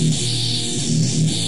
Thank you.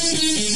Start